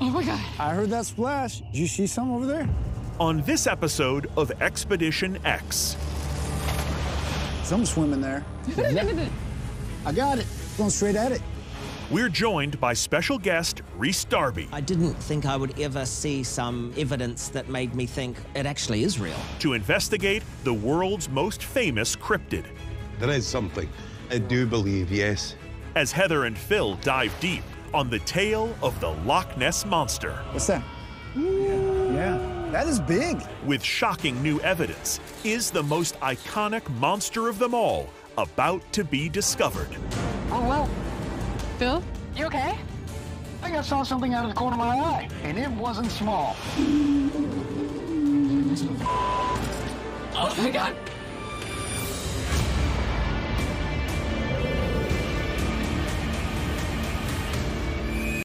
Oh my God. I heard that splash. Did you see some over there? On this episode of Expedition X, Some swimming there. I got it. Going straight at it. we're joined by special guest Rhys Darby I didn't think I would ever see some evidence that made me think it actually is real. to investigate the world's most famous cryptid. There is something. I do believe, yes. As Heather and Phil dive deep on the tale of the Loch Ness Monster What's that? Yeah. That is big. with shocking new evidence, is the most iconic monster of them all about to be discovered. Oh, well. Phil, you okay? I think I saw something out of the corner of my eye, and it wasn't small. Oh my God.